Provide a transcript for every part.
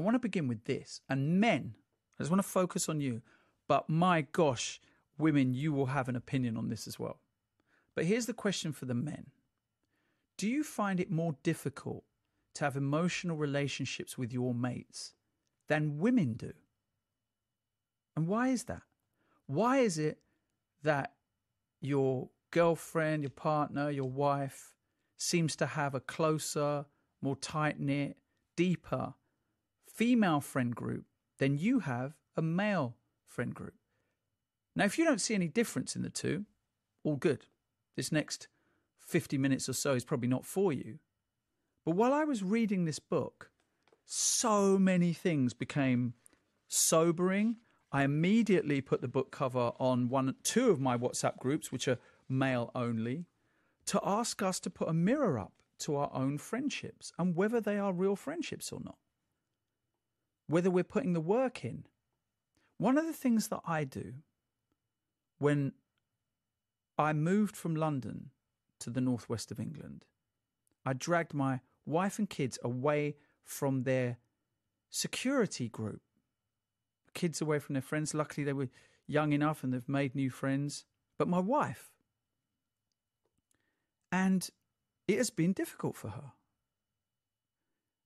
I want to begin with this. And men, I just want to focus on you. But my gosh, women, you will have an opinion on this as well. But here's the question for the men Do you find it more difficult to have emotional relationships with your mates than women do? And why is that? Why is it that your girlfriend, your partner, your wife seems to have a closer, more tight knit, deeper female friend group than you have a male friend group? Now, if you don't see any difference in the two, all good. This next 50 minutes or so is probably not for you. But while I was reading this book, so many things became sobering. I immediately put the book cover on one, two of my WhatsApp groups, which are male only, to ask us to put a mirror up to our own friendships and whether they are real friendships or not. Whether we're putting the work in. One of the things that I do when I moved from London to the northwest of England, I dragged my wife and kids away from their security group. Kids away from their friends. Luckily, they were young enough and they've made new friends. But my wife, and it has been difficult for her.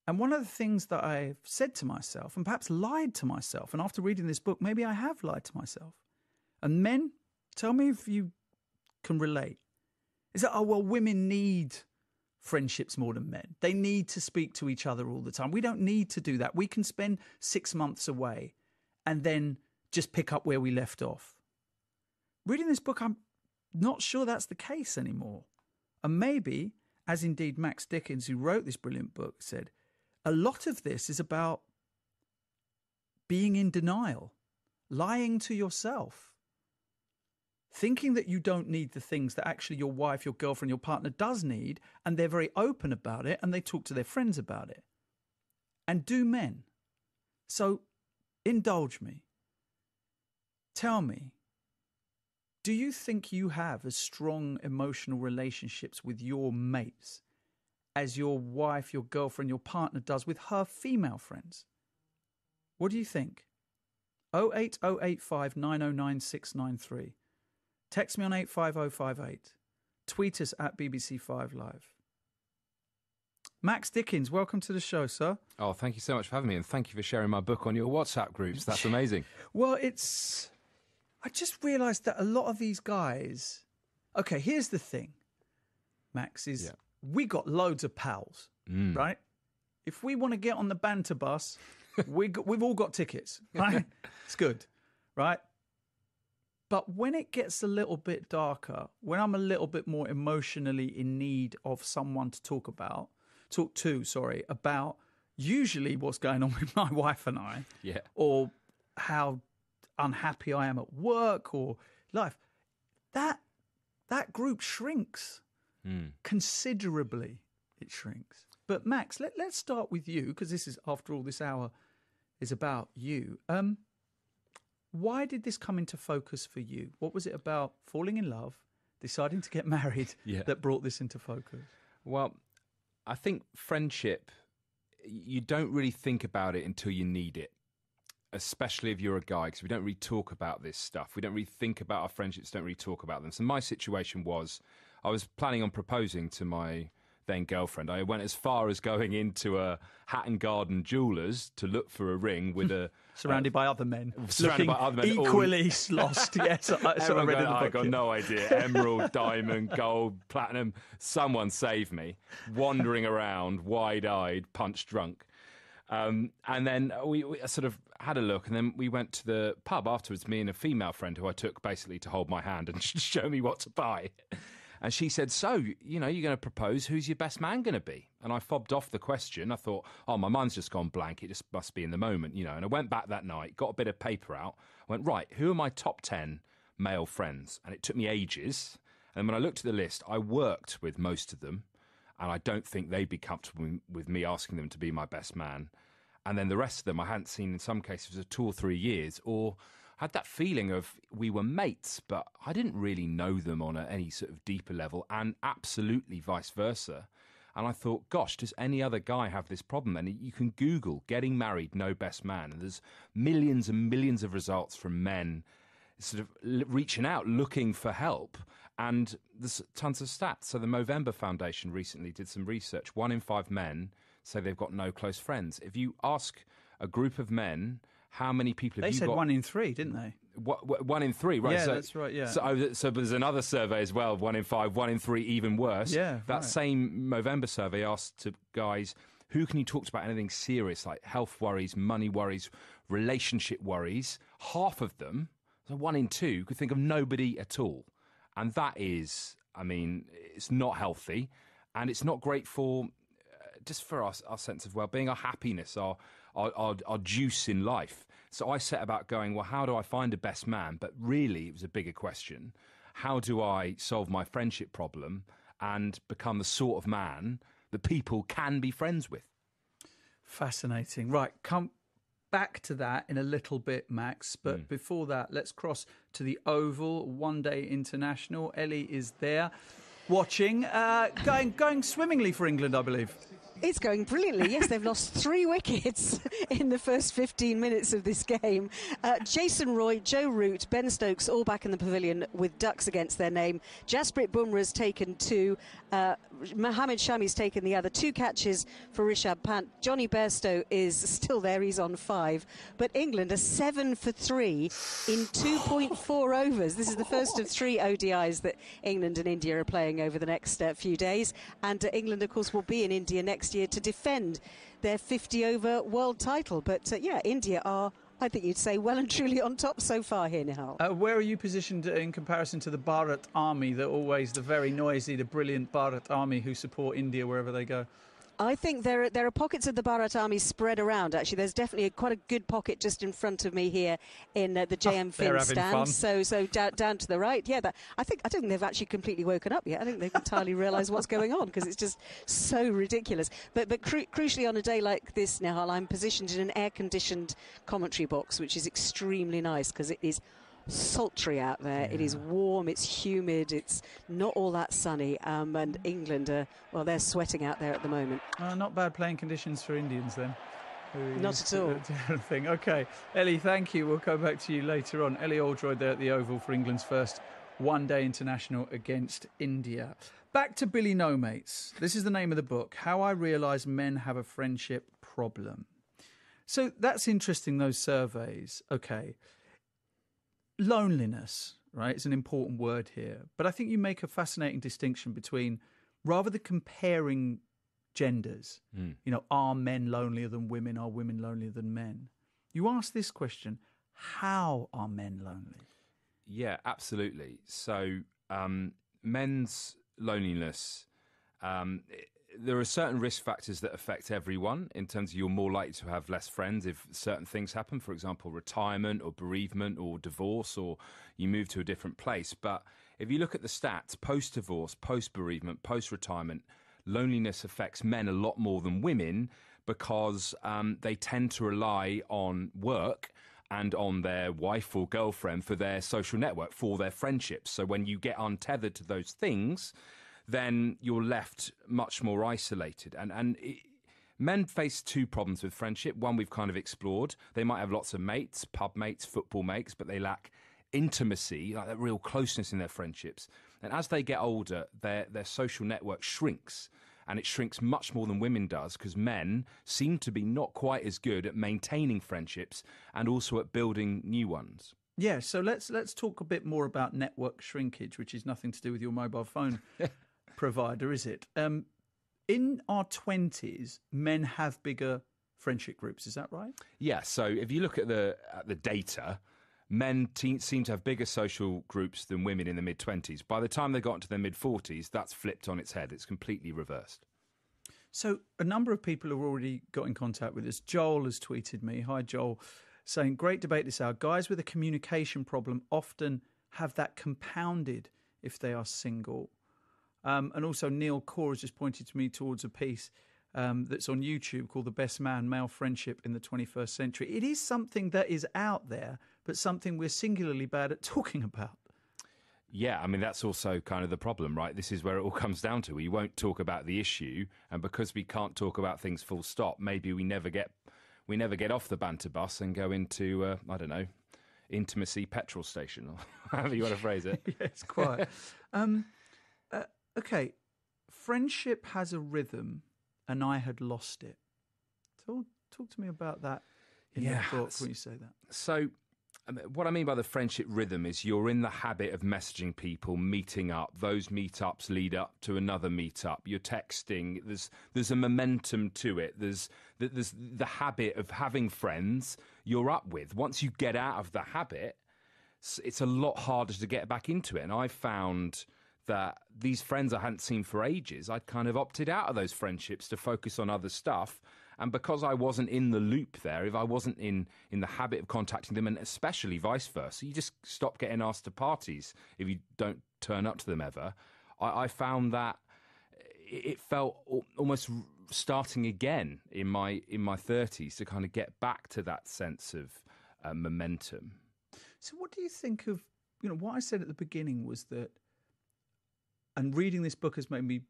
And one of the things that I've said to myself, and perhaps lied to myself, and after reading this book, maybe I have lied to myself. And men, tell me if you can relate. Is that, oh, well, women need friendships more than men. They need to speak to each other all the time. We don't need to do that. We can spend six months away and then just pick up where we left off. Reading this book, I'm not sure that's the case anymore. And maybe, as indeed Max Dickins, who wrote this brilliant book, said, a lot of this is about being in denial, lying to yourself, thinking that you don't need the things that actually your wife, your girlfriend, your partner does need, and they're very open about it and they talk to their friends about it. And do men. So indulge me. Tell me, do you think you have as strong emotional relationships with your mates as your wife, your girlfriend, your partner does with her female friends? What do you think? 08085 909 Text me on 85058. Tweet us at BBC5 Live. Max Dickins, welcome to the show, sir. Oh, thank you so much for having me, and thank you for sharing my book on your WhatsApp groups. That's amazing. well, it's I just realised that a lot of these guys. Okay, here's the thing, Max. Is Yeah. We got loads of pals, mm. right? If we want to get on the banter bus, we got, we've all got tickets, right? it's good, right? But when it gets a little bit darker, when I'm a little bit more emotionally in need of someone to talk about, talk to, sorry, about usually what's going on with my wife and I, Yeah. or how unhappy I am at work or life, that that group shrinks considerably. It shrinks. But Max, let, let's start with you because this is, after all, this hour is about you. Um, why did this come into focus for you? What was it about falling in love, deciding to get married, Yeah. that brought this into focus? Well, I think friendship, you don't really think about it until you need it, especially if you're a guy, because we don't really talk about this stuff. We don't really think about our friendships, don't really talk about them. So my situation was I was planning on proposing to my then girlfriend. I went as far as going into a Hatton Garden jeweller's to look for a ring with a. Surrounded by other men, surrounded looking by other men, all- equally lost. Yes, I, I read in going, I got no idea. Emerald, diamond, gold, platinum. Someone save me. Wandering around, wide-eyed, punch drunk. Um, and then we, we sort of had a look, and then we went to the pub afterwards. Me and a female friend who I took basically to hold my hand and show me what to buy. And she said, "So, you know, you're going to propose. Who's your best man going to be?" And I fobbed off the question. I thought, "Oh, my mind's just gone blank. It just must be in the moment, you know." And I went back that night, got a bit of paper out. Went, "Right, who are my top ten male friends?" And it took me ages. And when I looked at the list, I worked with most of them, and I don't think they'd be comfortable with me asking them to be my best man. And then the rest of them, I hadn't seen in some cases for two or three years, or had that feeling of we were mates, but I didn't really know them on a, any sort of deeper level, and absolutely vice versa. And I thought, gosh, does any other guy have this problem? And you can Google getting married, no best man. And there's millions and millions of results from men sort of reaching out, looking for help. And there's tons of stats. So the Movember Foundation recently did some research. One in five men say they've got no close friends. If you ask a group of men, how many people they have you said got? one in three, didn't they? What, one in three, right? Yeah, so, that's right, yeah. So, oh, so there's another survey as well. One in five, one in three, even worse. Yeah, That right. same Movember survey asked to guys who can you talk to about anything serious like health worries, money worries, relationship worries. Half of them, so one in two, could think of nobody at all, and that is, I mean, it's not healthy, and it's not great for uh, just for us, our sense of well-being, our happiness, our, our our our juice in life. So I set about going, well, how do I find a best man? But really, it was a bigger question: how do I solve my friendship problem and become the sort of man that people can be friends with? Fascinating. Right, come back to that in a little bit, Max. But Hmm. before that, let's cross to the Oval One Day International. Ellie is there, watching, uh, going going swimmingly for England, I believe. It's going brilliantly. Yes, they've lost three wickets in the first 15 minutes of this game. Uh, Jason Roy, Joe Root, Ben Stokes all back in the pavilion with ducks against their name. Jasprit Bumrah's taken two. Uh, Mohamed Shami's taken the other. Two catches for Rishabh Pant. Jonny Bairstow is still there. He's on five. But England are seven for three in 2.4 overs. This is the first of three ODIs that England and India are playing over the next uh, few days. And uh, England, of course, will be in India next year to defend their 50 over world title. But uh, yeah, India are, I think you'd say, well and truly on top so far here, Nihal. Uh, where are you positioned in comparison to the Bharat Army, the always the very noisy, the brilliant Bharat Army who support India wherever they go? I think there are, there are pockets of the Bharat Army spread around. Actually, there's definitely a, quite a good pocket just in front of me here in uh, the JM they're Fin having stand. fun. So so down, down to the right. Yeah, that, I think I don't think they've actually completely woken up yet. I think they've entirely realised what's going on because it's just so ridiculous. But but cru- crucially on a day like this, Nihal, I'm positioned in an air-conditioned commentary box, which is extremely nice because it is sultry out there. It is warm, it's humid, it's not all that sunny. Um, and England, are, well, they're sweating out there at the moment. Uh, not bad playing conditions for Indians then. Not at all. thing. Okay, Ellie, thank you. We'll come back to you later on. Ellie Oldroyd there at the Oval for England's first one-day international against India. Back to Billy No Mates. This is the name of the book. How I Realise Men Have a Friendship Problem. So that's interesting. Those surveys. Okay, loneliness. Right, it's an important word here, but I think you make a fascinating distinction between rather than comparing genders. You know, are men lonelier than women? Are women lonelier than men? You ask this question: How are men lonely? Yeah, absolutely. So, um, men's loneliness, um, there are certain risk factors that affect everyone in terms of you're more likely to have less friends if certain things happen, for example, retirement or bereavement or divorce, or you move to a different place. But if you look at the stats, post divorce, post bereavement, post retirement, loneliness affects men a lot more than women because um, they tend to rely on work and on their wife or girlfriend for their social network, for their friendships. So when you get untethered to those things, then you're left much more isolated. And and it, men face two problems with friendship. One we've kind of explored. They might have lots of mates, pub mates, football mates, but they lack intimacy, like that real closeness in their friendships. And as they get older, their their social network shrinks. And it shrinks much more than women does because men seem to be not quite as good at maintaining friendships and also at building new ones. Yeah, so let's let's talk a bit more about network shrinkage, which is nothing to do with your mobile phone provider, is it? Um, in our twenties, men have bigger friendship groups. Is that right? Yeah, so if you look at the at the data, men te- seem to have bigger social groups than women in the mid 20s. By the time they got into their mid 40s, that's flipped on its head. It's completely reversed. So a number of people have already got in contact with us. Joel has tweeted me. Hi, Joel, saying, "Great debate this hour. Guys with a communication problem often have that compounded if they are single." Um, and also, Neil Core has just pointed to me towards a piece um, that's on YouTube called "The Best Man: Male Friendship in the 21st Century." It is something that is out there, but something we're singularly bad at talking about. Yeah, I mean that's also kind of the problem, right? This is where it all comes down to. We won't talk about the issue, and because we can't talk about things full stop, maybe we never get we never get off the banter bus and go into uh, I don't know intimacy petrol station or however you want to phrase it. it's quite. um, okay, friendship has a rhythm, and I had lost it. Talk, talk to me about that in Yeah, book it's- when you say that. So, um, what I mean by the friendship rhythm is you're in the habit of messaging people, meeting up. Those meetups lead up to another meetup. You're texting. There's there's a momentum to it. There's th- there's the habit of having friends you're up with. Once you get out of the habit, it's a lot harder to get back into it. And I found that these friends I hadn't seen for ages, I'd kind of opted out of those friendships to focus on other stuff. And because I wasn't in the loop there, if I wasn't in, in the habit of contacting them, and especially vice versa, you just stop getting asked to parties if you don't turn up to them ever. I, I found that it felt almost starting again in my in my thirties to kind of get back to that sense of uh, momentum. So, what do you think of you know what I said at the beginning was that, and reading this book has made me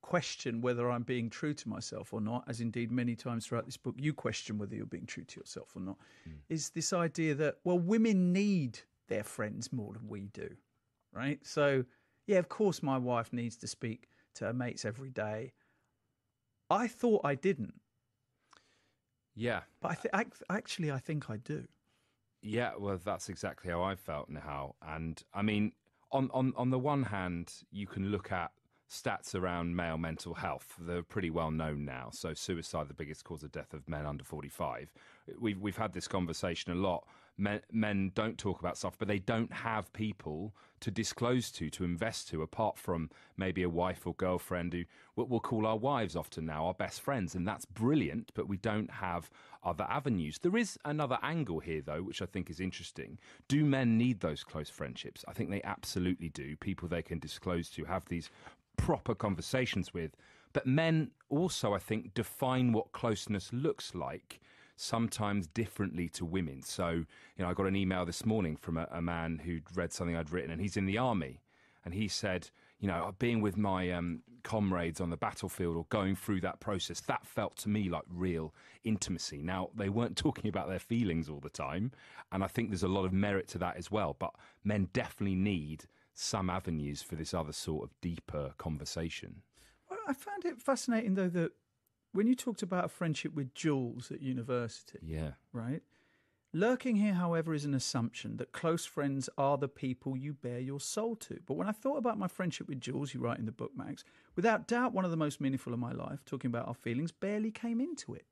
question whether I'm being true to myself or not, as indeed many times throughout this book you question whether you're being true to yourself or not. Hmm. Is this idea that well, women need their friends more than we do, right? So, yeah, of course, my wife needs to speak to her mates every day. I thought I didn't, Yeah, but I th- ac- actually I think I do. Yeah, well, that's exactly how I felt now. And I mean, on, on, on the one hand, you can look at stats around male mental health. They're pretty well known now. So, suicide, the biggest cause of death of men under 45. We've, we've had this conversation a lot. Men, men don't talk about stuff, but they don't have people to disclose to, to invest to, apart from maybe a wife or girlfriend who what we'll call our wives often now, our best friends. And that's brilliant, but we don't have other avenues. There is another angle here, though, which I think is interesting. Do men need those close friendships? I think they absolutely do. People they can disclose to, have these proper conversations with. But men also, I think, define what closeness looks like sometimes differently to women. So, you know, I got an email this morning from a, a man who'd read something I'd written, and he's in the army. And he said, you know, being with my um, comrades on the battlefield or going through that process, that felt to me like real intimacy. Now, they weren't talking about their feelings all the time. And I think there's a lot of merit to that as well. But men definitely need some avenues for this other sort of deeper conversation. Well, I found it fascinating though that when you talked about a friendship with Jules at university, Yeah. right? Lurking here, however, is an assumption that close friends are the people you bare your soul to. But when I thought about my friendship with Jules, you write in the book, Max, without doubt, one of the most meaningful of my life, talking about our feelings, barely came into it.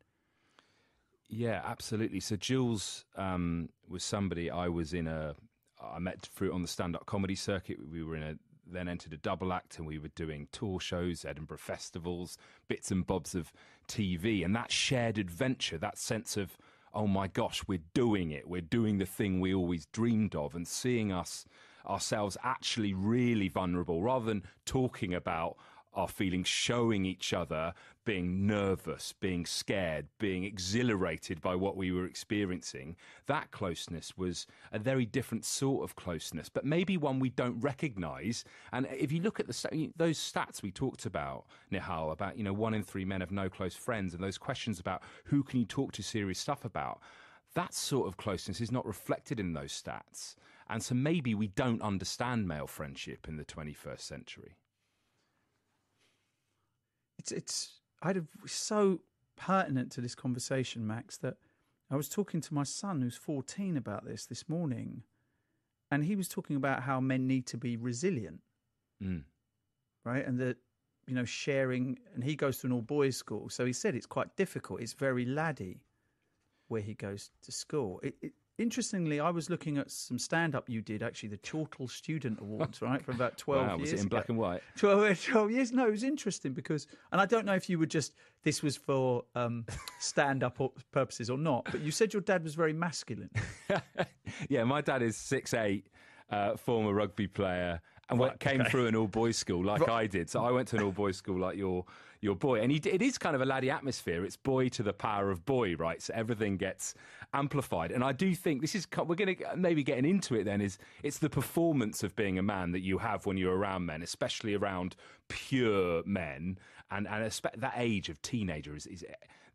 Yeah, absolutely. So Jules um, was somebody I was in a. I met through on the stand-up comedy circuit. We were in a then entered a double act, and we were doing tour shows, Edinburgh festivals, bits and bobs of TV, and that shared adventure, that sense of oh my gosh, we're doing it, we're doing the thing we always dreamed of, and seeing us ourselves actually really vulnerable, rather than talking about our feelings, showing each other being nervous, being scared, being exhilarated by what we were experiencing. That closeness was a very different sort of closeness, but maybe one we don't recognize. And if you look at the those stats we talked about, Nihal, about you know one in three men have no close friends, and those questions about who can you talk to serious stuff about. That sort of closeness is not reflected in those stats. And so maybe we don't understand male friendship in the 21st century. It's, it's, I had a, so pertinent to this conversation, Max, that I was talking to my son who's 14 about this this morning, and he was talking about how men need to be resilient. Mm. right? And that, you know, sharing, and he goes to an all boys school. So he said it's quite difficult. It's very laddie where he goes to school. It, it, interestingly, I was looking at some stand up you did, actually, the Chortle Student Awards, right, from about 12 Wow, years was it in ago. black and white? 12, 12 years. No, it was interesting because, and I don't know if you were just, this was for um, stand up purposes or not, but you said your dad was very masculine. yeah, my dad is six eight, uh, former rugby player, and Right, came okay. through an all boys school like I did. So I went to an all boys school like your your boy, and he, it is kind of a laddie atmosphere. It's boy to the power of boy, right? So everything gets amplified, and I do think this is we're going to maybe getting into it. Then is it's the performance of being a man that you have when you're around men, especially around pure men, and and that age of teenager is, is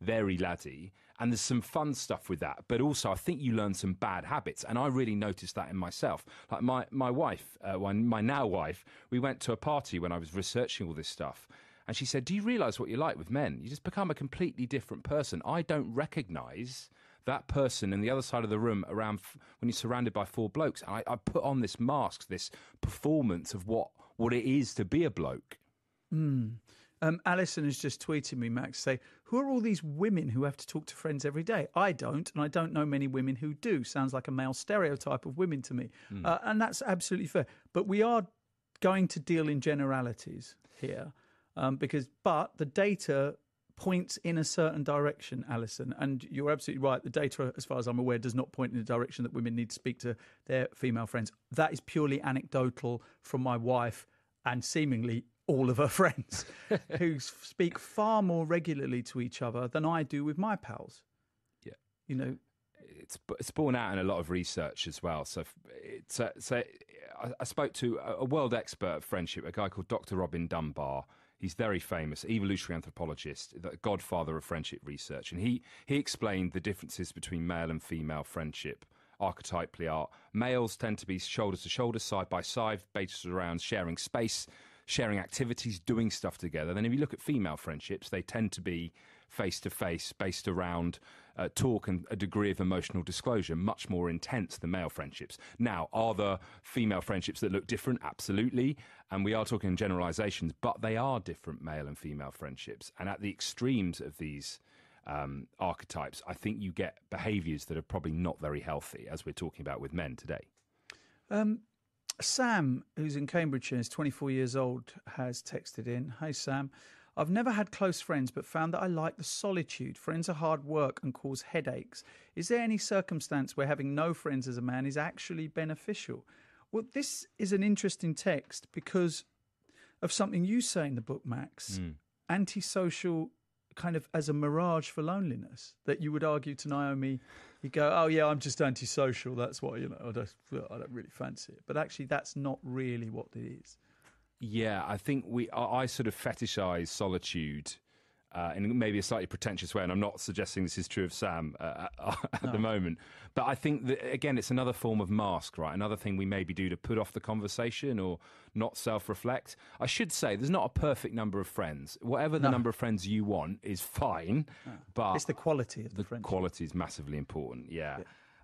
very laddie. And there's some fun stuff with that, but also I think you learn some bad habits, and I really noticed that in myself. Like my my wife, uh, my, now wife, we went to a party when I was researching all this stuff, and she said, "Do you realise what you're like with men? You just become a completely different person. I don't recognise." That person in the other side of the room, around f- when you're surrounded by four blokes, I, I put on this mask, this performance of what what it is to be a bloke. Um, Alison has just tweeted me, Max, say, Who are all these women who have to talk to friends every day? I don't, and I don't know many women who do. Sounds like a male stereotype of women to me. Uh, and that's absolutely fair. But we are going to deal in generalities here um, because, but the data points in a certain direction, Alison. And you're absolutely right. The data, as far as I'm aware, does not point in the direction that women need to speak to their female friends. That is purely anecdotal from my wife and seemingly all of her friends who speak far more regularly to each other than I do with my pals. Yeah. You know, it's, it's borne out in a lot of research as well. So, uh, so I, I spoke to a, a world expert of friendship, a guy called Dr. Robin Dunbar. He's very famous, evolutionary anthropologist, the godfather of friendship research, and he he explained the differences between male and female friendship. Archetypally, are males tend to be shoulder to shoulder, side by side, based around sharing space, sharing activities, doing stuff together. Then, if you look at female friendships, they tend to be face to face, based around uh, talk and a degree of emotional disclosure, much more intense than male friendships. Now, are there female friendships that look different? Absolutely. And we are talking generalizations, but they are different male and female friendships. And at the extremes of these um, archetypes, I think you get behaviors that are probably not very healthy, as we're talking about with men today. Sam, who's in Cambridgeshire, is 24 years old, has texted in Hey, Sam, I've never had close friends, but found that I like the solitude. Friends are hard work and cause headaches. Is there any circumstance where having no friends as a man is actually beneficial? Well, this is an interesting text because of something you say in the book, Max. Hmm. Antisocial, kind of as a mirage for loneliness. That you would argue to Naomi, you go, "Oh yeah, I'm just antisocial. That's what you know. I don't, I don't really fancy it." But actually, that's not really what it is. Yeah, I think we. I, I sort of fetishize solitude uh, in maybe a slightly pretentious way, and I'm not suggesting this is true of Sam uh, at the moment. But I think that again, it's another form of mask, right? Another thing we maybe do to put off the conversation or not self-reflect. I should say there's not a perfect number of friends. Whatever the number of friends you want is fine, but It's the quality of the, the friendship. quality is massively important. Yeah.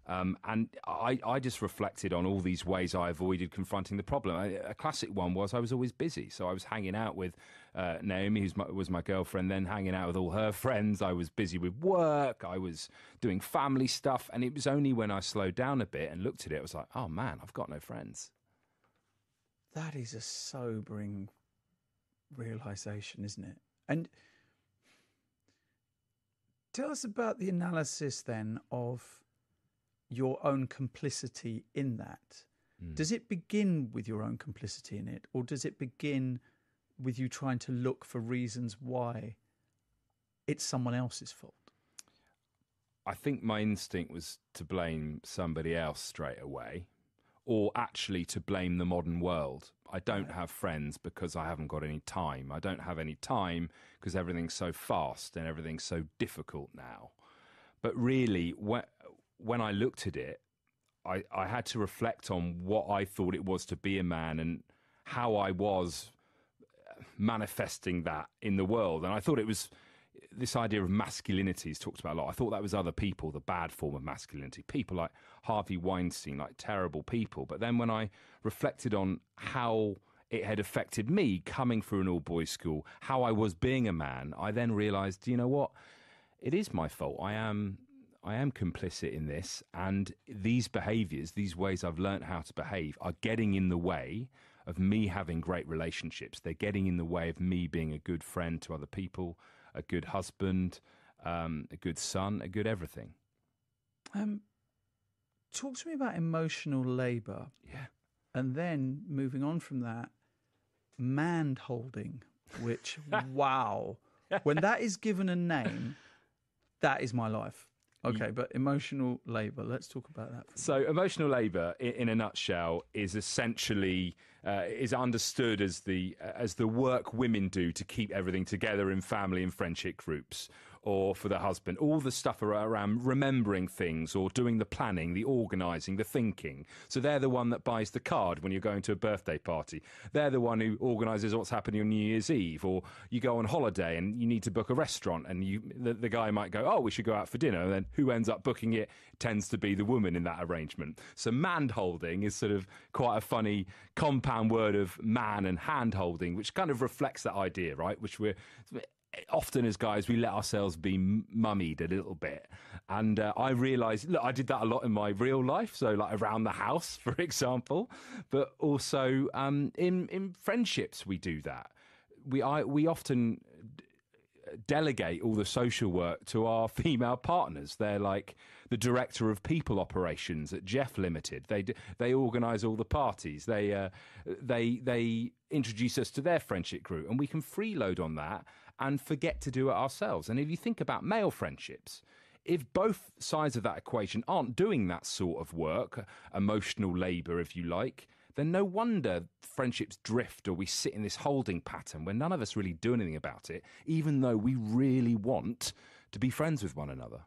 Um, and I, I just reflected on all these ways I avoided confronting the problem. A, classic one was I was always busy. So I was hanging out with uh, Naomi, who was my girlfriend, then hanging out with all her friends. I was busy with work. I was doing family stuff. And it was only when I slowed down a bit and looked at it, I was like, oh man, I've got no friends. That is a sobering realization, isn't it? And tell us about the analysis then of your own complicity in that. Hmm. Does it begin with your own complicity in it, or does it begin with you trying to look for reasons why it's someone else's fault? I think my instinct was to blame somebody else straight away, or actually to blame the modern world. I don't have friends because I haven't got any time. I don't have any time because everything's so fast and everything's so difficult now. But really, when, when I looked at it, I, I had to reflect on what I thought it was to be a man and how I was manifesting that in the world. And I thought it was this idea of masculinity is talked about a lot. I thought that was other people, the bad form of masculinity. People like Harvey Weinstein, like terrible people. But then when I reflected on how it had affected me coming through an all boys school, how I was being a man, I then realized, you know what? It is my fault. I am I am complicit in this, and these behaviors, these ways I've learned how to behave, are getting in the way of me having great relationships. They're getting in the way of me being a good friend to other people, a good husband, um, a good son, a good everything. Um, talk to me about emotional labour. Yeah. And then moving on from that, man holding, which, wow. When that is given a name, that is my life. Okay, but emotional labour. Let's talk about that. So, emotional labour, in, in a nutshell, is essentially uh, is understood as the as the work women do to keep everything together in family and friendship groups, or for the husband. All the stuff around remembering things, or doing the planning, the organising, the thinking. So they're the one that buys the card when you're going to a birthday party. They're the one who organises what's happening on New Year's Eve, or you go on holiday and you need to book a restaurant, and you the, the guy might go, "Oh, we should go out for dinner," and then who ends up booking it tends to be the woman in that arrangement. So man holding is sort of quite a funny compound word of man and hand holding, which kind of reflects that idea, right? Which we're often as guys we let ourselves be mummied a little bit and uh, i realized look i did that a lot in my real life so like around the house for example but also um, in in friendships we do that we I, we often delegate all the social work to our female partners. They're like the director of people operations at Jeff Limited. They they organise all the parties. They uh, they they introduce us to their friendship group, and we can freeload on that and forget to do it ourselves. And if you think about male friendships. If both sides of that equation aren't doing that sort of work, emotional labour, if you like, then no wonder friendships drift or we sit in this holding pattern where none of us really do anything about it, even though we really want to be friends with one another.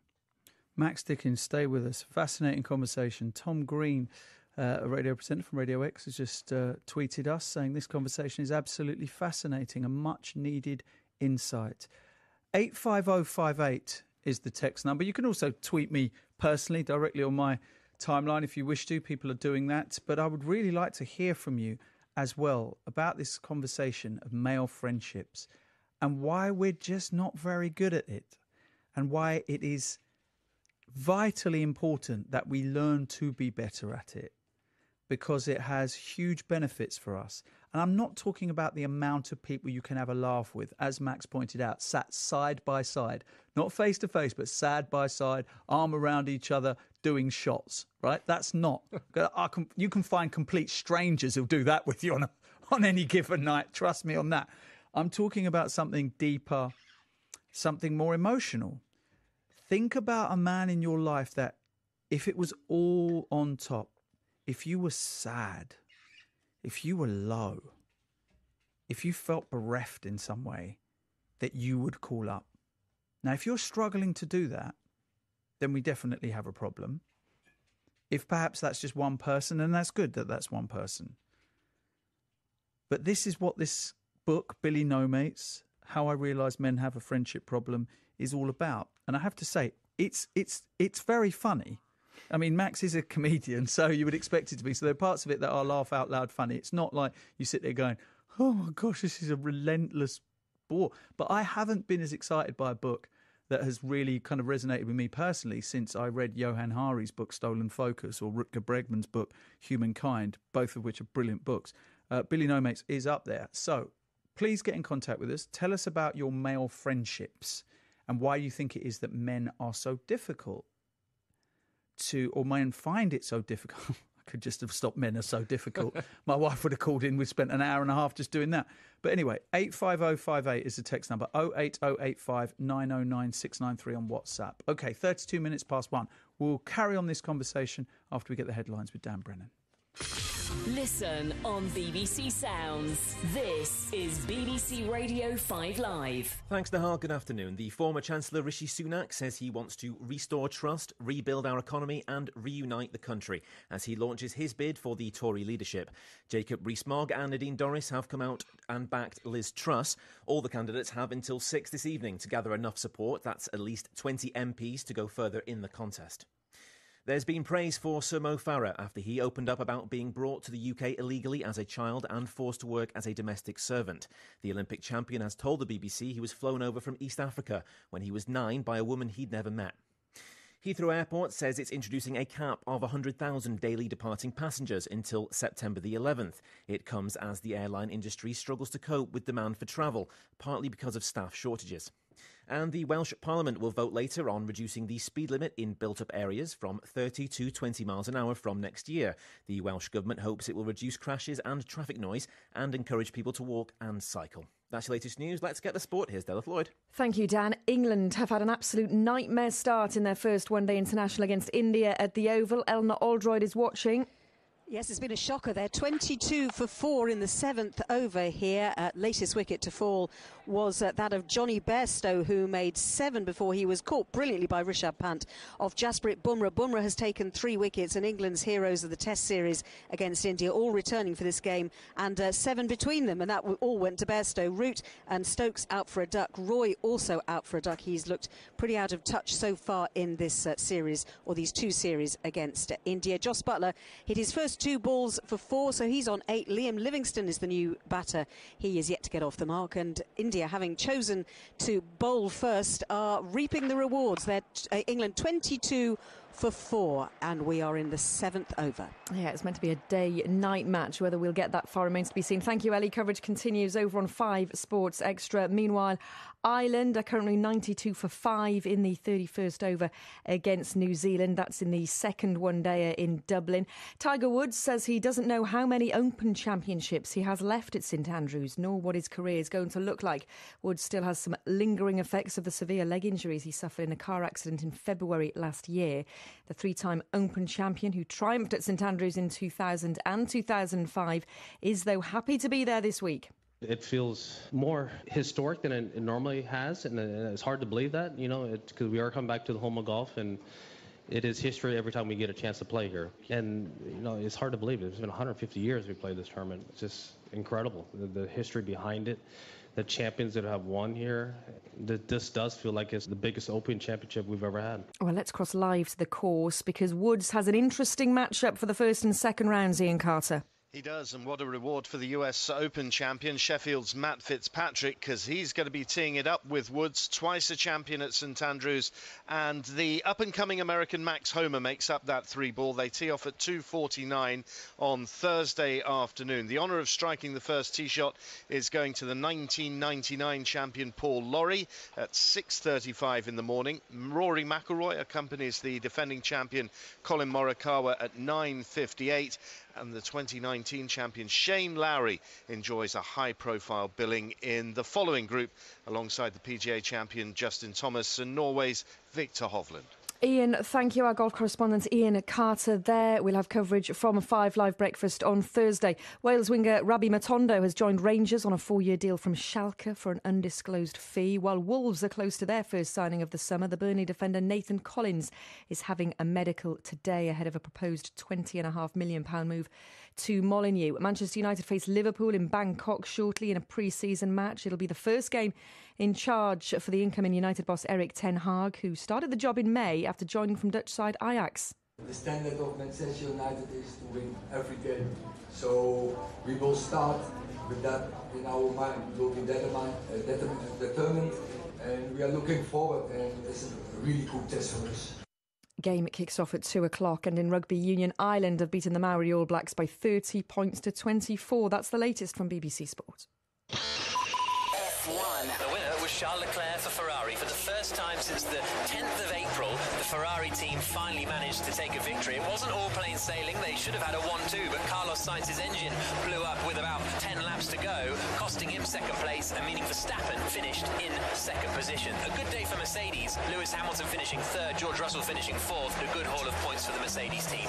Max Dickins, stay with us. Fascinating conversation. Tom Green, uh, a radio presenter from Radio X, has just uh, tweeted us saying this conversation is absolutely fascinating, a much needed insight. 85058 is the text number. You can also tweet me personally directly on my timeline if you wish to. People are doing that. But I would really like to hear from you as well about this conversation of male friendships and why we're just not very good at it and why it is vitally important that we learn to be better at it because it has huge benefits for us. And I'm not talking about the amount of people you can have a laugh with, as Max pointed out, sat side by side, not face to face, but side by side, arm around each other, doing shots, right? That's not. Can, you can find complete strangers who'll do that with you on, a, on any given night. Trust me on that. I'm talking about something deeper, something more emotional. Think about a man in your life that, if it was all on top, if you were sad, if you were low, if you felt bereft in some way, that you would call up. Now, if you're struggling to do that, then we definitely have a problem. If perhaps that's just one person, and that's good that that's one person. But this is what this book, Billy No Mates, How I Realised Men Have a Friendship Problem, is all about. And I have to say, it's it's it's very funny. I mean, Max is a comedian, so you would expect it to be. So there are parts of it that are laugh out loud funny. It's not like you sit there going, "Oh my gosh, this is a relentless bore." But I haven't been as excited by a book that has really kind of resonated with me personally since I read Johann Hari's book Stolen Focus or Rutger Bregman's book Humankind, both of which are brilliant books. Uh, Billy No Mates is up there. So please get in contact with us. Tell us about your male friendships and why you think it is that men are so difficult to, or men find it so difficult. I could just have stopped men are so difficult. My wife would have called in. We spent an hour and a half just doing that. But anyway, 85058 is the text number 08085 909 693 on WhatsApp. Okay, 32 minutes past one. We'll carry on this conversation after we get the headlines with Dan Brennan. Listen on BBC Sounds. This is BBC Radio 5 Live. Thanks, Nihal. Good afternoon. The former Chancellor Rishi Sunak says he wants to restore trust, rebuild our economy, and reunite the country as he launches his bid for the Tory leadership. Jacob Rees-Mogg and Nadine Dorries have come out and backed Liz Truss. All the candidates have until six this evening to gather enough support. That's at least 20 MPs to go further in the contest. There's been praise for Sir Mo Farah after he opened up about being brought to the UK illegally as a child and forced to work as a domestic servant. The Olympic champion has told the BBC he was flown over from East Africa when he was nine by a woman he'd never met. Heathrow Airport says it's introducing a cap of 100,000 daily departing passengers until September the 11th. It comes as the airline industry struggles to cope with demand for travel, partly because of staff shortages. And the Welsh Parliament will vote later on reducing the speed limit in built up areas from 30 to 20 miles an hour from next year. The Welsh Government hopes it will reduce crashes and traffic noise and encourage people to walk and cycle. That's your latest news. Let's get the sport. Here's Della Floyd. Thank you, Dan. England have had an absolute nightmare start in their first one day international against India at the Oval. Eleanor Oldroyd is watching. Yes, it's been a shocker there. 22 for four in the seventh over here. Uh, latest wicket to fall was uh, that of Jonny Bairstow, who made seven before he was caught brilliantly by Rishabh Pant of Jasprit Bumrah. Bumrah has taken three wickets, and England's heroes of the Test series against India all returning for this game, and uh, seven between them, and that all went to Bairstow. Root and Stokes out for a duck. Roy also out for a duck. He's looked pretty out of touch so far in this uh, series, or these two series against India. Jos Buttler hit his first two balls for four, so he's on eight. Liam Livingstone is the new batter. He is yet to get off the mark, and India, having chosen to bowl first, are reaping the rewards. They're uh, England 22 for four, and we are in the seventh over. Yeah, it's meant to be a day night match. Whether we'll get that far remains to be seen. Thank you, Ellie. Coverage continues over on Five Sports Extra. Meanwhile, Ireland are currently 92 for 5 in the 31st over against New Zealand. That's in the second one day in Dublin. Tiger Woods says he doesn't know how many Open Championships he has left at St Andrews, nor what his career is going to look like. Woods still has some lingering effects of the severe leg injuries he suffered in a car accident in February last year. The three time Open champion who triumphed at St Andrews in 2000 and 2005 is, though, happy to be there this week. It feels more historic than it, normally has, uh, and it's hard to believe that, you know, because we are coming back to the home of golf, and it is history every time we get a chance to play here. And, you know, it's hard to believe. It's been 150 years we played this tournament. It's just incredible, the, the history behind it the champions that have won here. This does feel like it's the biggest Open Championship we've ever had. Well, let's cross live to the course because Woods has an interesting matchup for the first and second rounds, Ian Carter. He does, and what a reward for the US Open champion, Sheffield's Matt Fitzpatrick, because he's going to be teeing it up with Woods, twice a champion at St Andrews, and the up-and-coming American Max Homa makes up that three ball. They tee off at 2:49 on Thursday afternoon. The honour of striking the first tee shot is going to the 1999 champion Paul Lawrie at 6:35 in the morning. Rory McIlroy accompanies the defending champion Collin Morikawa at 9:58 and the 2019 champion Shane Lowry enjoys a high profile billing in the following group alongside the PGA champion Justin Thomas and Norway's Viktor Hovland. Ian, thank you. Our golf correspondent Ian Carter there. We'll have coverage from a Five Live breakfast on Thursday. Wales winger Rabbi Matondo has joined Rangers on a four year deal from Schalke for an undisclosed fee. While Wolves are close to their first signing of the summer, the Burnley defender Nathan Collins is having a medical today ahead of a proposed £20.5 million move to Molineux. Manchester United face Liverpool in Bangkok shortly in a pre season match. It'll be the first game in charge for the incoming United boss Erik Ten Hag, who started the job in May after joining from Dutch side Ajax. The standard of Manchester United is to win every game. So we will start with that in our mind. We will be determined, uh, determined and we are looking forward and it's a really good test for us game kicks off at 2 o'clock. And in rugby union, Ireland have beaten the Maori All Blacks by 30 points to 24. That's the latest from BBC Sport. Charles Leclerc for Ferrari. For the first time since the 10th of April, the Ferrari team finally managed to take a victory. It wasn't all plain sailing. They should have had a 1-2, but Carlos Sainz's engine blew up with about 10 laps to go, costing him second place and meaning Verstappen finished in second position. A good day for Mercedes. Lewis Hamilton finishing third, George Russell finishing fourth. A good haul of points for the Mercedes team.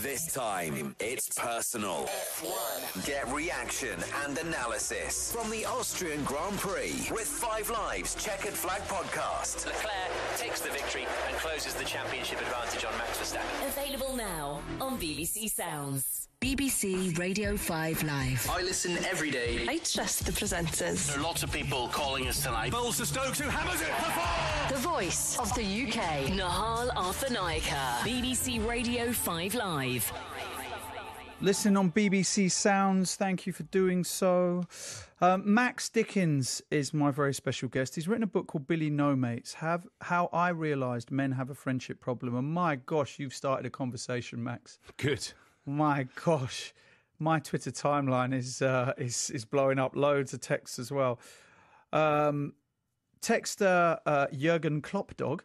This time, it's personal. F1. Get reaction and analysis from the Austrian Grand Prix with Five Lives Checkered Flag podcast. Leclerc takes the victory and closes the championship advantage on Max Verstappen. Available now on BBC Sounds. BBC Radio 5 Live. I listen every day. I trust the presenters. There are lots of people calling us tonight. Bowls to Stokes who hammers it for four. The voice of the UK. Nihal Arthur BBC Radio 5 Live. Listen on BBC Sounds. Thank you for doing so. Um, Max Dickins is my very special guest. He's written a book called Billy No Mates Have, How I Realised Men Have a Friendship Problem. And my gosh, you've started a conversation, Max. Good. My gosh, my Twitter timeline is uh, is is blowing up. Loads of texts as well. Um, texter uh, Jurgen Kloppdog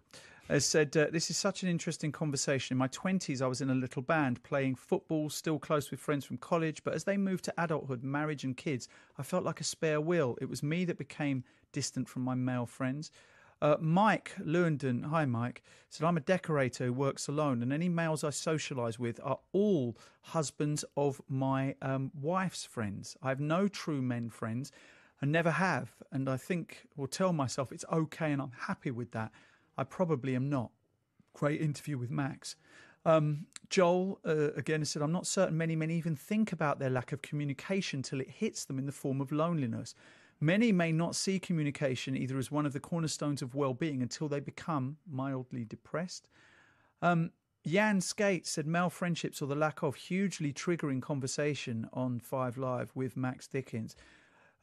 has said, uh, This is such an interesting conversation. In my 20s, I was in a little band playing football, still close with friends from college. But as they moved to adulthood, marriage, and kids, I felt like a spare wheel. It was me that became distant from my male friends. Uh, Mike Lewandon, hi Mike, said, I'm a decorator who works alone, and any males I socialise with are all husbands of my um, wife's friends. I have no true men friends and never have. And I think, or tell myself, it's okay and I'm happy with that. I probably am not. Great interview with Max. Um, Joel uh, again said, I'm not certain many men even think about their lack of communication till it hits them in the form of loneliness. Many may not see communication either as one of the cornerstones of well being until they become mildly depressed. Um, Jan Skate said male friendships or the lack of hugely triggering conversation on Five Live with Max Dickins.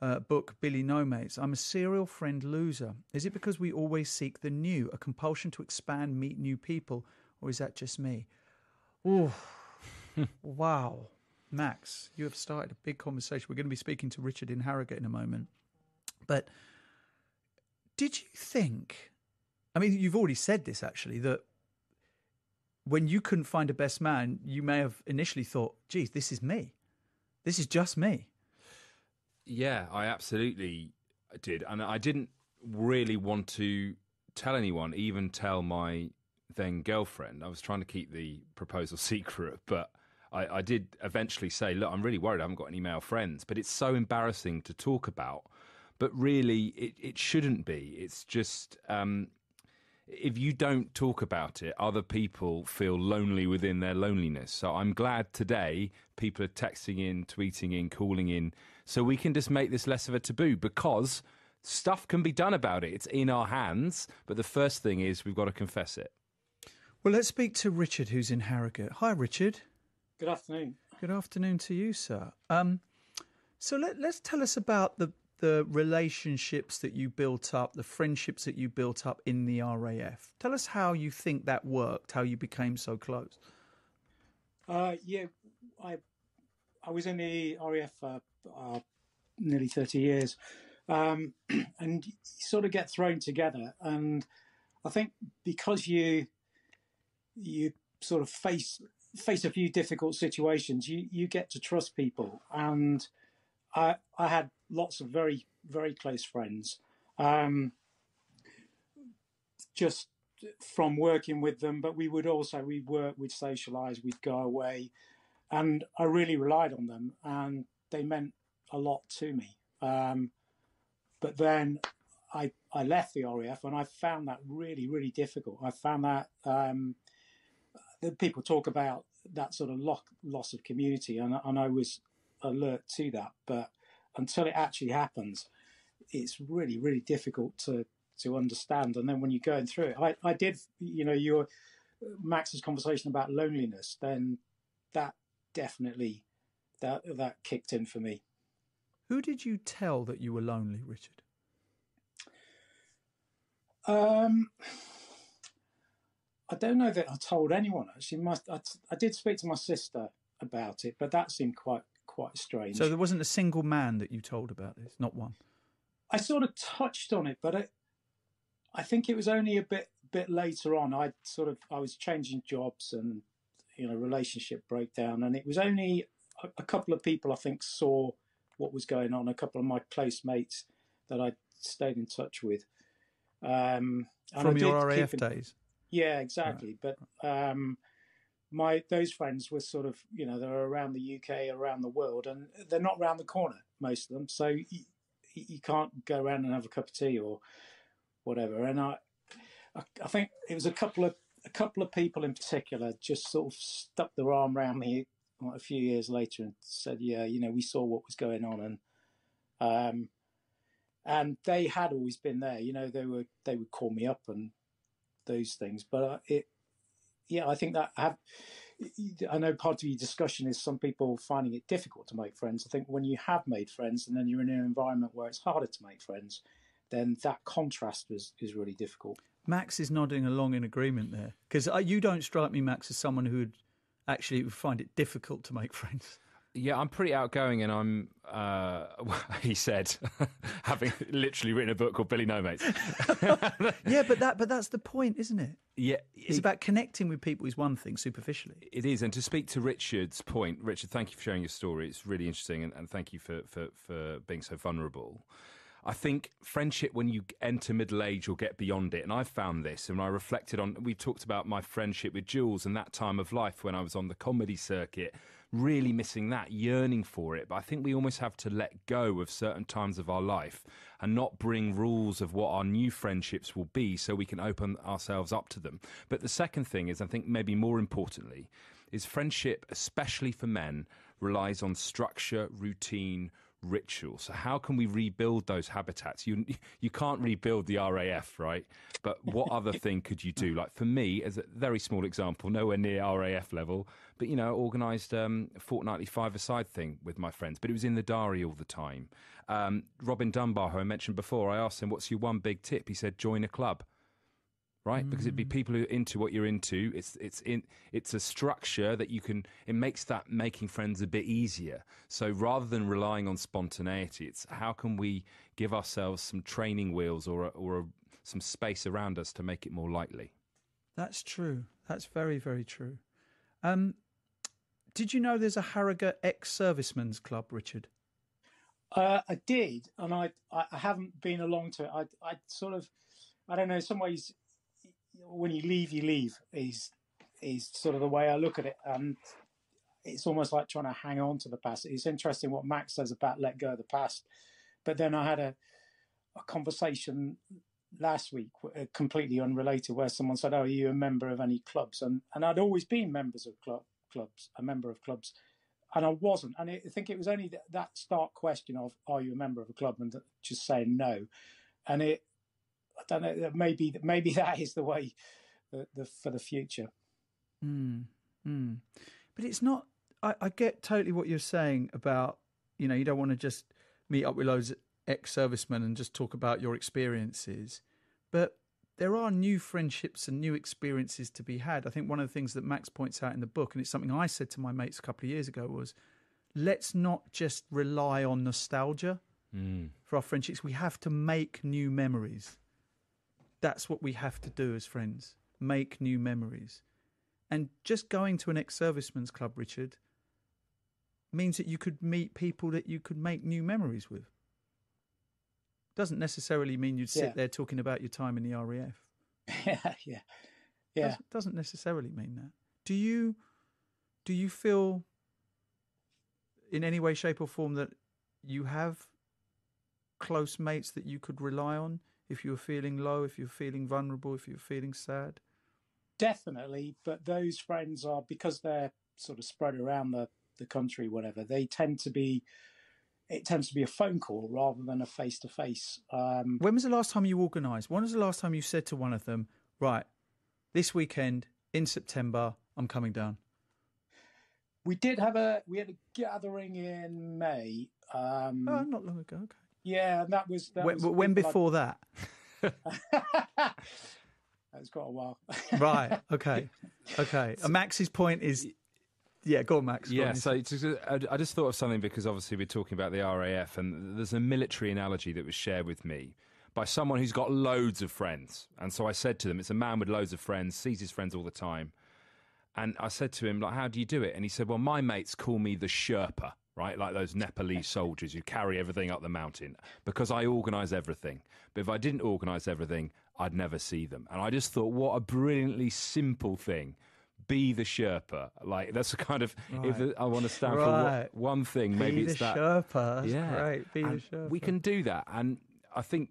Uh, book Billy No Mates. I'm a serial friend loser. Is it because we always seek the new, a compulsion to expand, meet new people, or is that just me? Ooh, wow. Max, you have started a big conversation. We're going to be speaking to Richard in Harrogate in a moment. But did you think, I mean, you've already said this actually, that when you couldn't find a best man, you may have initially thought, geez, this is me. This is just me. Yeah, I absolutely did. And I didn't really want to tell anyone, even tell my then girlfriend. I was trying to keep the proposal secret, but I, I, did eventually say, Look, I'm really worried I haven't got any male friends. But it's so embarrassing to talk about. But really, it, it shouldn't be. It's just. Um, if you don't talk about it, other people feel lonely within their loneliness. So I'm glad today people are texting in, tweeting in, calling in, so we can just make this less of a taboo because stuff can be done about it. It's in our hands. But the first thing is we've got to confess it. Well, let's speak to Richard, who's in Harrogate. Hi, Richard. Good afternoon. Good afternoon to you, sir. Um, so let, let's tell us about the the relationships that you built up, the friendships that you built up in the RAF. Tell us how you think that worked, how you became so close. Uh, yeah, I I was in the RAF for uh, nearly thirty years, um, and you sort of get thrown together. And I think because you you sort of face face a few difficult situations, you you get to trust people and I I had lots of very very close friends, um, just from working with them. But we would also we work, we'd socialise, we'd go away, and I really relied on them, and they meant a lot to me. Um, but then I I left the RAF, and I found that really really difficult. I found that um, people talk about that sort of loss of community, and, and I was alert to that. But until it actually happens, it's really, really difficult to to understand. And then when you're going through it, I, I did, you know, your Max's conversation about loneliness, then that definitely that that kicked in for me. Who did you tell that you were lonely, Richard? Um, I don't know that I told anyone. Actually, my, I, I did speak to my sister about it, but that seemed quite quite strange. So there wasn't a single man that you told about this, not one. I sort of touched on it, but I, I think it was only a bit bit later on. I sort of I was changing jobs and you know relationship breakdown, and it was only a, a couple of people I think saw what was going on. A couple of my close mates that I stayed in touch with. Um, From your RAF in, days. Yeah, exactly. Right. But um, my those friends were sort of you know they're around the UK, around the world, and they're not around the corner most of them. So you, you can't go around and have a cup of tea or whatever. And I, I think it was a couple of a couple of people in particular just sort of stuck their arm around me a few years later and said, "Yeah, you know, we saw what was going on," and um, and they had always been there. You know, they were they would call me up and those things, but uh, it yeah, I think that have. I know part of your discussion is some people finding it difficult to make friends. I think when you have made friends and then you're in an environment where it's harder to make friends, then that contrast is, is really difficult. Max is nodding along in agreement there because you don't strike me, Max, as someone who would actually find it difficult to make friends. Yeah, I'm pretty outgoing, and I'm. Uh, he said, having literally written a book called Billy No Mates. yeah, but that but that's the point, isn't it? Yeah, It's about connecting with people is one thing superficially. It is, and to speak to Richard's point, Richard, thank you for sharing your story. It's really interesting, and, and thank you for, for, for being so vulnerable. I think friendship, when you enter middle age, you'll get beyond it. And I've found this, and I reflected on, we talked about my friendship with Jules and that time of life when I was on the comedy circuit, really missing that, yearning for it. But I think we almost have to let go of certain times of our life and not bring rules of what our new friendships will be so we can open ourselves up to them. But the second thing is, I think maybe more importantly, is friendship, especially for men, relies on structure, routine, ritual. So how can we rebuild those habitats? You you can't rebuild the RAF, right? But what other thing could you do? Like for me, as a very small example, nowhere near RAF level, but you know, organised um, fortnightly five-a-side thing with my friends, but it was in the diary all the time. Um, Robin Dunbar, who I mentioned before, I asked him, "What's your one big tip?" He said, "Join a club." Right? Because it'd be people who are into what you're into. It's it's in it's a structure that you can. It makes that making friends a bit easier. So rather than relying on spontaneity, it's how can we give ourselves some training wheels or a, or a, some space around us to make it more likely. That's true. That's very very true. Um, did you know there's a Harrogate ex-servicemen's club, Richard? Uh, I did, and I I haven't been along to it. I I sort of I don't know. In some ways, when you leave, you leave. Is is sort of the way I look at it, and it's almost like trying to hang on to the past. It's interesting what Max says about let go of the past, but then I had a a conversation last week, uh, completely unrelated, where someone said, "Oh, are you a member of any clubs?" and and I'd always been members of club, clubs, a member of clubs, and I wasn't. And I think it was only that, that start question of, "Are you a member of a club?" and just saying no, and it I don't know. Maybe maybe that is the way the, the for the future. Mm, mm. But it's not. I, I get totally what you're saying about you know you don't want to just meet up with loads of ex-servicemen and just talk about your experiences, but there are new friendships and new experiences to be had. I think one of the things that Max points out in the book, and it's something I said to my mates a couple of years ago, was let's not just rely on nostalgia mm. for our friendships. We have to make new memories that's what we have to do as friends make new memories. And just going to an ex servicemen's club, Richard, means that you could meet people that you could make new memories with. Doesn't necessarily mean you'd sit Yeah. there talking about your time in the RAF. yeah, yeah, yeah. Doesn't, doesn't necessarily mean that. Do you do you feel in any way, shape, or form that you have close mates that you could rely on if you're feeling low, if you're feeling vulnerable, if you're feeling sad? Definitely, but those friends are because they're sort of spread around the the country, whatever. They tend to be. It tends to be a phone call rather than a face to face. When was the last time you organised? When was the last time you said to one of them, right, this weekend in September, I'm coming down? We did have a we had a gathering in May. Um, oh, not long ago. Okay. Yeah, and that was that when, was when people I- before that? That's got a while. right. Okay. Okay. And Max's point is, yeah, go on, Max. Go Yeah, on. so it's I I just thought of something because obviously we're talking about the RAF, and there's a military analogy that was shared with me by someone who's got loads of friends. And so I said to them, it's a man with loads of friends, sees his friends all the time. And I said to him, like, how do you do it? And he said, well, my mates call me the Sherpa, right? Like those Nepalese soldiers who carry everything up the mountain because I organise everything. But if I didn't organise everything, I'd never see them. And I just thought, what a brilliantly simple thing. Be the Sherpa. Like, that's the kind of, if I want to stand for Right. one, one thing, Be maybe it's that. Sherpa. That's yeah. great. Be the And Sherpa. We can do that. And I think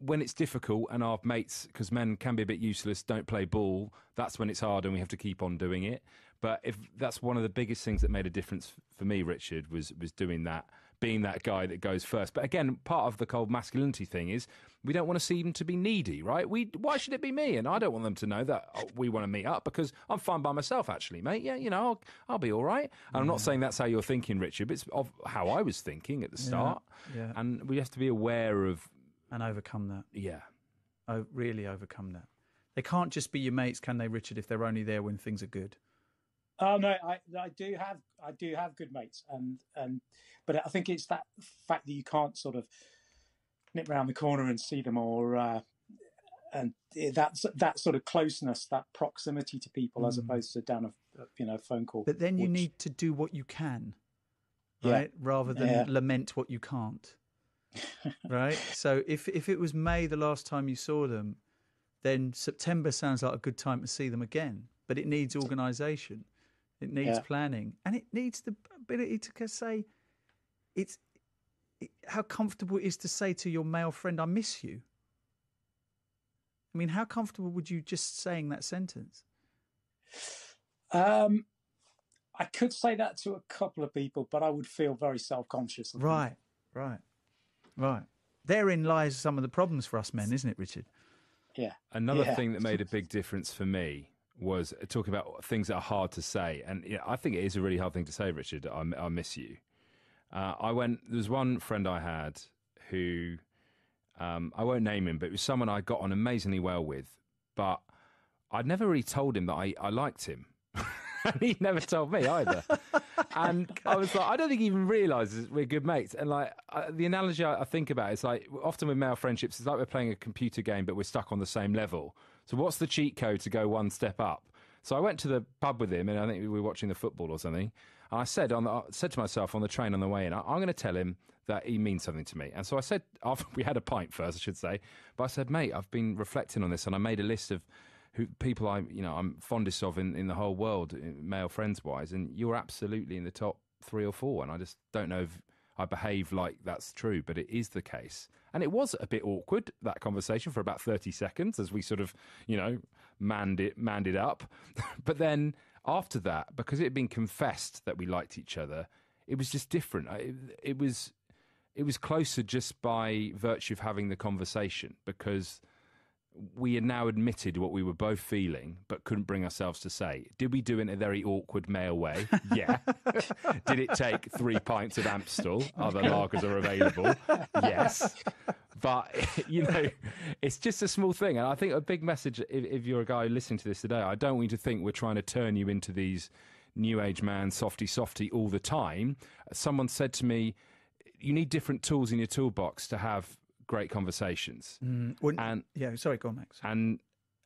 when it's difficult and our mates, because men can be a bit useless, don't play ball, that's when it's hard and we have to keep on doing it. But if that's one of the biggest things that made a difference for me, Richard, was was doing that, being that guy that goes first. But again, part of the cold masculinity thing is we don't want to seem to be needy, right? We why should it be me? And I don't want them to know that oh, we want to meet up because I'm fine by myself, actually, mate. Yeah, you know, I'll, I'll be all right. And I'm not saying that's how you're thinking, Richard, but it's of how I was thinking at the Yeah, start. yeah. And we have to be aware of and overcome that. Yeah. Oh, really overcome that. They can't just be your mates, can they, Richard, if they're only there when things are good? Oh no, I I do have I do have good mates, and and but I think it's that fact that you can't sort of nip around the corner and see them, or uh, and that's that sort of closeness, that proximity to people, as Mm. opposed to down a you know phone call. But then you which- need to do what you can, Yeah. right? Rather than Yeah. lament what you can't. right? So if if it was May the last time you saw them, then September sounds like a good time to see them again. But it needs organisation, it needs Yeah. planning, and it needs the ability to say, it's it, how comfortable it is to say to your male friend, "I miss you." I mean, how comfortable would you just saying that sentence? Um, I could say that to a couple of people, but I would feel very self conscious. Right, right, right. Therein lies some of the problems for us men, isn't it, Richard? Yeah. Another Yeah. thing that made a big difference for me was talking about things that are hard to say, and you know, I think it is a really hard thing to say, Richard. I, I miss you. Uh, I went. There was one friend I had who um, I won't name him, but it was someone I got on amazingly well with, but I'd never really told him that I, I liked him. and he never told me either. and I was like, I don't think he even realizes we're good mates. And like the analogy I, I think about is like often with male friendships, it's like we're playing a computer game, but we're stuck on the same level. So what's the cheat code to go one step up? So I went to the pub with him, and I think we were watching the football or something. And I said on the, I said to myself on the train on the way in, I, I'm going to tell him that he means something to me. And so I said, after we had a pint first, I should say, but I said, mate, I've been reflecting on this, and I made a list of who people I you know I'm fondest of in, in the whole world, male friends wise, and you're absolutely in the top three or four. And I just don't know if I behave like that's true, but it is the case. And it was a bit awkward that conversation for about thirty seconds as we sort of you know manned it manned it up, but then after that, because it had been confessed that we liked each other, it was just different. It, it was it was closer just by virtue of having the conversation because we had now admitted what we were both feeling but couldn't bring ourselves to say. Did we do it in a very awkward male way? Yeah. Did it take three pints of Amstel? Other lagers are available. Yes. But, you know, it's just a small thing. And I think a big message, if, if you're a guy listening to this today, I don't want you to think we're trying to turn you into these new age man, softy, softy all the time. Someone said to me, you need different tools in your toolbox to have great conversations. Mm, when- and yeah, sorry, go on, Max. and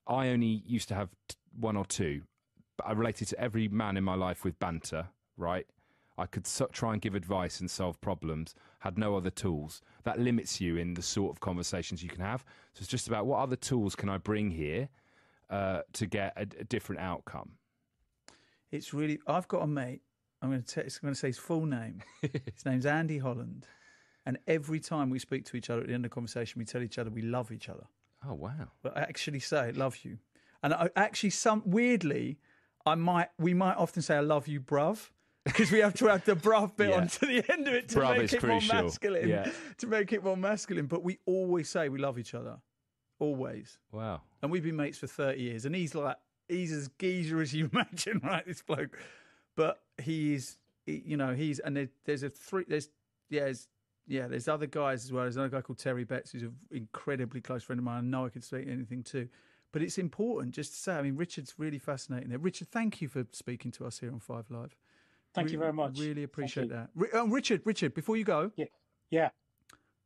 I only used to have t- one or two, but I related to every man in my life with banter. Right, I could so- try and give advice and solve problems. Had no other tools. That limits you in the sort of conversations you can have. So it's just about what other tools can I bring here uh, to get a, a different outcome. It's really. I've got a mate. I'm going to. T- I'm going to say his full name. his name's Andy Holland, and every time we speak to each other at the end of the conversation, we tell each other we love each other. Oh wow! But I actually say love you, and I actually some weirdly, I might we might often say I love you, bruv. Because we have to add the bruv bit Yeah. onto the end of it to Bruv make it crucial. more masculine. Yeah. To make it more masculine. But we always say we love each other. Always. Wow. And we've been mates for 30 years. And he's like, he's as geezer as you imagine, right? This bloke. But he is, you know, he's, and there, there's a three, there's, yeah, there's, yeah, there's other guys as well. There's another guy called Terry Betts, who's an incredibly close friend of mine. I know I could speak anything to. But it's important just to say, I mean, Richard's really fascinating there. Richard, thank you for speaking to us here on Five Live. Thank you very much. Really appreciate that. Oh, Richard, Richard, before you go, yeah, yeah,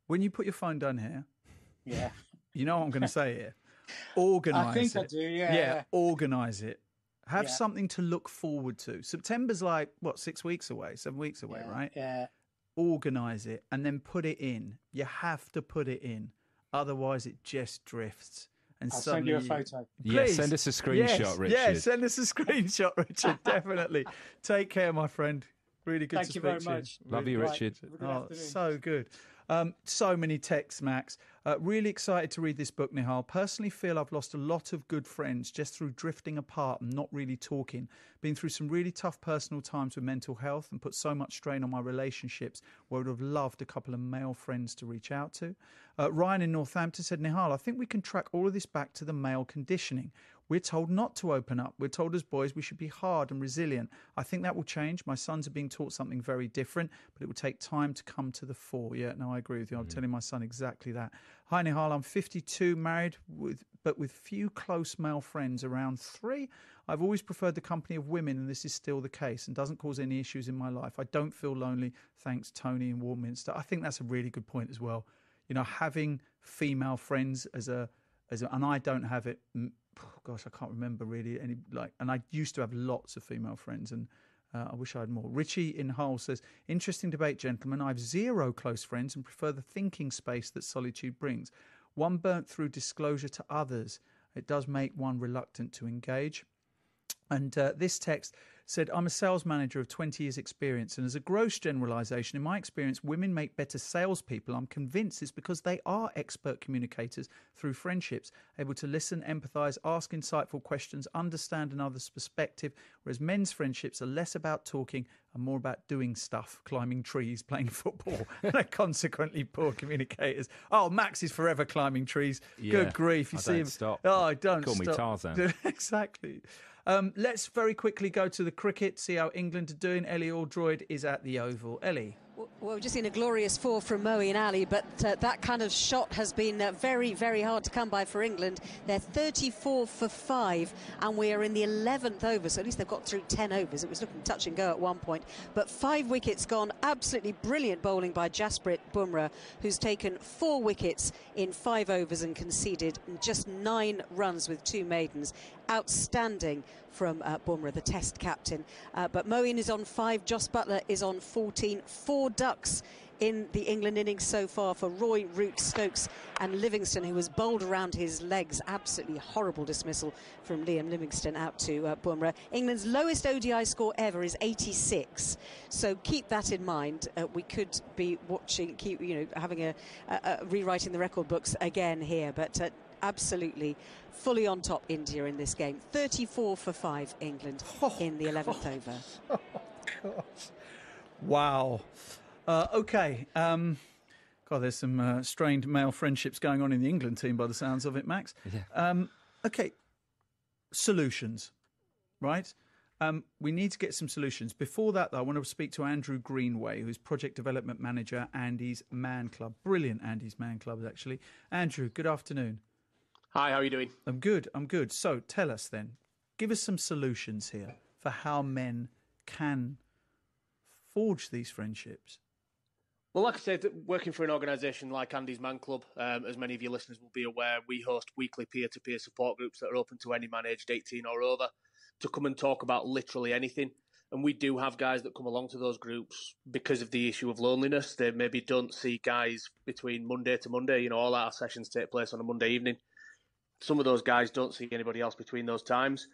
when you put your phone down here, yeah. you know what I'm going to say here. Organise I think it. I do, yeah. Yeah, organise it. Have Yeah. something to look forward to. September's like what six weeks away, seven weeks away, Yeah, right? yeah. Organise it and then put it in. You have to put it in, otherwise it just drifts. And I'll send you a suddenly photo. Yeah, Please. send us a screenshot, yes, Richard. Yeah, send us a screenshot, Richard. Definitely. Take care, my friend. Really good Thank to you speak very to much. you. Love you, Right. Richard. Have good Oh, so good. Um, so many texts, Max. Uh, really excited to read this book, Nihal. Personally, feel I've lost a lot of good friends just through drifting apart and not really talking. Been through some really tough personal times with mental health and put so much strain on my relationships. Where I would have loved a couple of male friends to reach out to. Uh, Ryan in Northampton said, Nihal, I think we can track all of this back to the male conditioning. We're told not to open up. We're told as boys we should be hard and resilient. I think that will change. My sons are being taught something very different, but it will take time to come to the fore. Yeah, no, I agree with you. I'm mm-hmm. telling my son exactly that. Hi, Nihal. I'm 52, married with but with few close male friends, around three. I've always preferred the company of women, and this is still the case, and doesn't cause any issues in my life. I don't feel lonely. Thanks, Tony in Warminster. I think that's a really good point as well. You know, having female friends as a as and I don't have it. Gosh, I can't remember really any like. And I used to have lots of female friends, and uh, I wish I had more. Richie in Hull says, "Interesting debate, gentlemen. I have zero close friends and prefer the thinking space that solitude brings. One burnt through disclosure to others. It does make one reluctant to engage." And uh, this text said, I'm a sales manager of 20 years' experience, and as a gross generalization, in my experience, women make better salespeople. I'm convinced it's because they are expert communicators through friendships, able to listen, empathize, ask insightful questions, understand another's perspective, whereas men's friendships are less about talking and more about doing stuff, climbing trees, playing football, and are consequently poor communicators. Oh, Max is forever climbing trees. Yeah, Good grief. You I see don't him. stop. Oh, don't Call me. Tarzan. exactly. Um, let's very quickly go to the cricket, see how England are doing. Ellie Oldroyd is at the Oval. Ellie. Well, we've just seen a glorious four from Moeen Ali, but uh, that kind of shot has been uh, very, very hard to come by for England. They're 34 for five, and we are in the 11th over, so at least they've got through 10 overs. It was looking touch and go at one point, but five wickets gone. Absolutely brilliant bowling by Jasprit Bumrah, who's taken four wickets in five overs and conceded just nine runs with two maidens. Outstanding from uh, Bumrah, the Test captain. Uh, but Moeen is on five, Jos Buttler is on 14. Four ducks in the England innings so far for Roy, Root, Stokes, and Livingstone, who was bowled around his legs. Absolutely horrible dismissal from Liam Livingstone out to uh. England's lowest ODI score ever is 86. So keep that in mind. Uh, we could be watching, keep you know, having a, a, a rewriting the record books again here, but. Uh, Absolutely, fully on top India in this game. 34 for 5 England in the 11th over. Wow. Uh, okay. Um, God, there's some uh, strained male friendships going on in the England team by the sounds of it, Max. Yeah. Um, okay. Solutions, right? Um, we need to get some solutions. Before that, though, I want to speak to Andrew Greenway, who's project development manager, Andy's Man Club. Brilliant, Andy's Man Club, actually. Andrew, good afternoon. Hi, how are you doing? I'm good. I'm good. So tell us then, give us some solutions here for how men can forge these friendships. Well, like I said, working for an organisation like Andy's Man Club, um, as many of your listeners will be aware, we host weekly peer to peer support groups that are open to any man aged 18 or over to come and talk about literally anything. And we do have guys that come along to those groups because of the issue of loneliness. They maybe don't see guys between Monday to Monday. You know, all our sessions take place on a Monday evening. Some of those guys don't see anybody else between those times.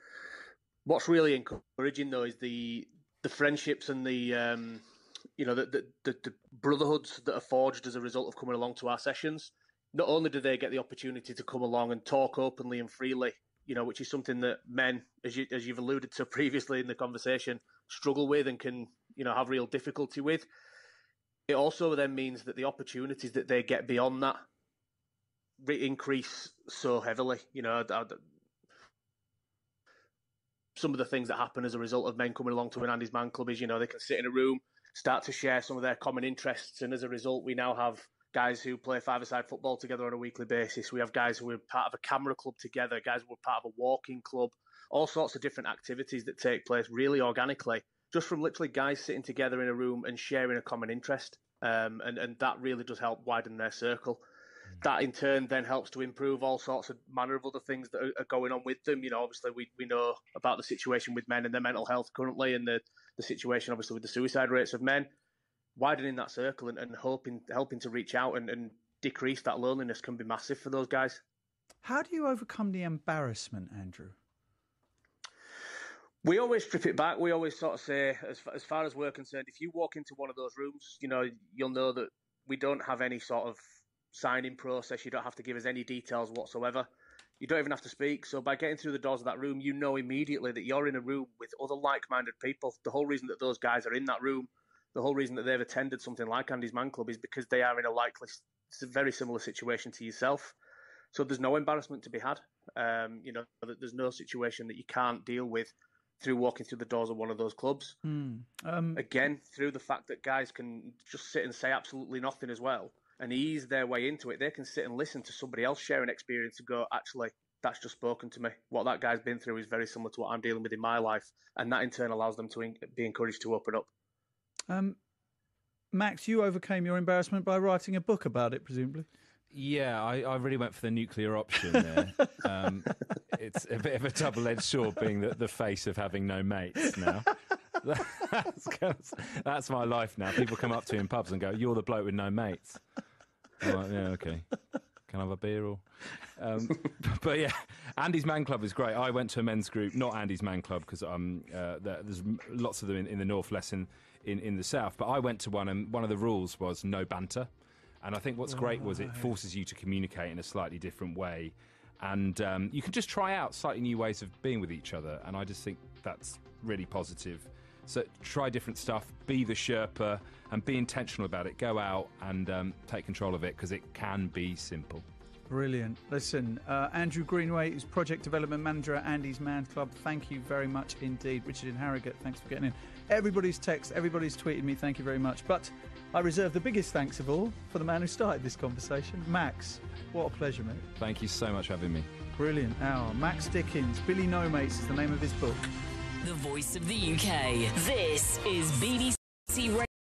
What's really encouraging, though, is the the friendships and the um, you know the, the, the, the brotherhoods that are forged as a result of coming along to our sessions. Not only do they get the opportunity to come along and talk openly and freely, you know, which is something that men, as you as you've alluded to previously in the conversation, struggle with and can you know have real difficulty with. It also then means that the opportunities that they get beyond that increase so heavily. You know, I- I- some of the things that happen as a result of men coming along to an Andy's Man Club is, you know, they can sit in a room, start to share some of their common interests, and as a result, we now have guys who play five-a-side football together on a weekly basis. We have guys who are part of a camera club together, guys who are part of a walking club, all sorts of different activities that take place really organically, just from literally guys sitting together in a room and sharing a common interest. Um, and, and that really does help widen their circle that in turn then helps to improve all sorts of manner of other things that are, are going on with them. You know, obviously we, we know about the situation with men and their mental health currently, and the, the situation obviously with the suicide rates of men. Widening that circle and, and hoping helping to reach out and, and decrease that loneliness can be massive for those guys. How do you overcome the embarrassment, Andrew? We always strip it back. We always sort of say, as far, as far as we're concerned, if you walk into one of those rooms, you know, you'll know that we don't have any sort of signing process. You don't have to give us any details whatsoever. You don't even have to speak. So by getting through the doors of that room, you know immediately that you're in a room with other like-minded people. The whole reason that those guys are in that room, the whole reason that they've attended something like Andy's Man Club is because they are in a likely, very similar situation to yourself. So there's no embarrassment to be had. Um, you know, that there's no situation that you can't deal with through walking through the doors of one of those clubs. Hmm. Um, Again, through the fact that guys can just sit and say absolutely nothing as well and ease their way into it, they can sit and listen to somebody else share an experience and go, actually, that's just spoken to me. What that guy's been through is very similar to what I'm dealing with in my life, and that in turn allows them to be encouraged to open up. Um, Max, you overcame your embarrassment by writing a book about it, presumably. Yeah, I, I really went for the nuclear option there. um, it's a bit of a double-edged sword being the, the face of having no mates now. that's, that's my life now. People come up to me in pubs and go, "You're the bloke with no mates." Like, yeah, okay. Can I have a beer or? Um, but yeah, Andy's Man Club is great. I went to a men's group, not Andy's Man Club, because um, uh, there's lots of them in, in the north, less in, in, in the south. But I went to one, and one of the rules was no banter. And I think what's great was it forces you to communicate in a slightly different way. And um, you can just try out slightly new ways of being with each other. And I just think that's really positive. So try different stuff, be the Sherpa, and be intentional about it. Go out and um, take control of it because it can be simple. Brilliant. Listen, uh, Andrew Greenway is Project Development Manager at Andy's Man Club. Thank you very much indeed. Richard in Harrogate, thanks for getting in. Everybody's text, everybody's tweeted me, thank you very much. But I reserve the biggest thanks of all for the man who started this conversation, Max. What a pleasure, mate. Thank you so much for having me. Brilliant hour. Max Dickins, Billy No Mates is the name of his book. The voice of the UK. This is BBC Radio.